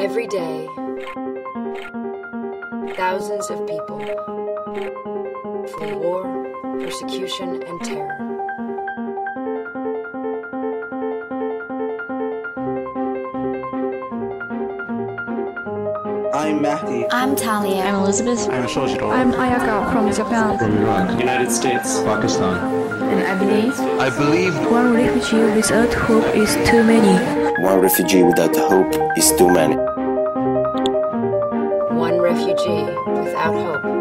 Every day, thousands of people flee war, persecution, and terror. I'm Matthew. I'm Talia. I'm Elizabeth. I'm Shojiro. I'm Ayaka from Japan. From Iran. United States. Pakistan. And I believe. I believe. One refugee without hope is too many. One refugee without hope is too many. One refugee without hope